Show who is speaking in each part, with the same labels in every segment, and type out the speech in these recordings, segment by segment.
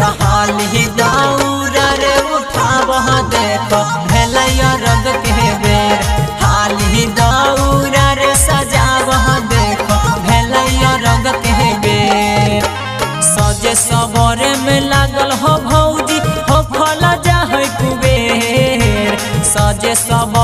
Speaker 1: हाल ही दौरा रे देख, भेलैया रग के बेर। हाल ही दौरा रे सजाब देख, भेलैया रग के बेर। सजे सबरे में लागल हो भौजी, हो खोला जाहे कुबेर। सजे सबरे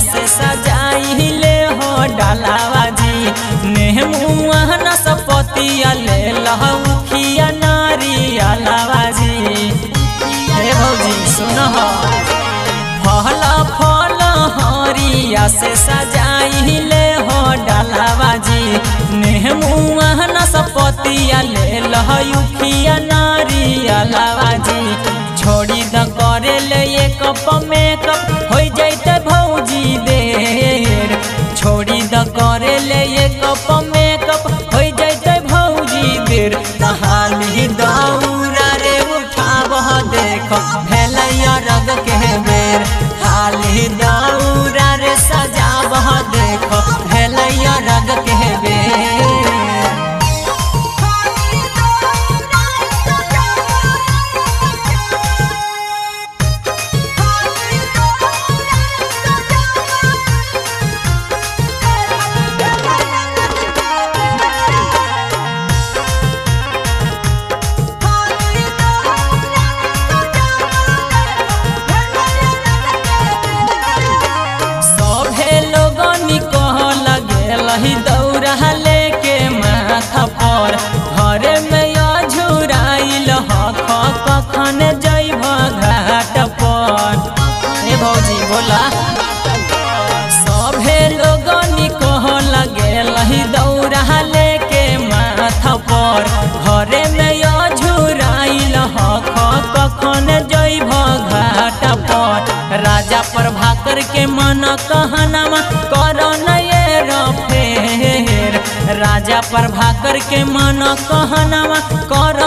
Speaker 1: से सजाइले हो डालावा जी नेहमुआ नसपतिया ले लहुखिया नारिया लावा जी हे भौजी, सुन फल फल हरिया से सजाइले हो डालावा जी नेहमुआ नसपतिया ले लहुखिया up on me. बोला सभे लोगनी कह लगेल, ही दौड़ा लेके माथा पर। घरे में अझुराइल हख, कखन जैभ घाट पर। राजा प्रभाकर के मन कहनमा, कर ये रफेर राजा प्रभाकर के मन कहनमा, कर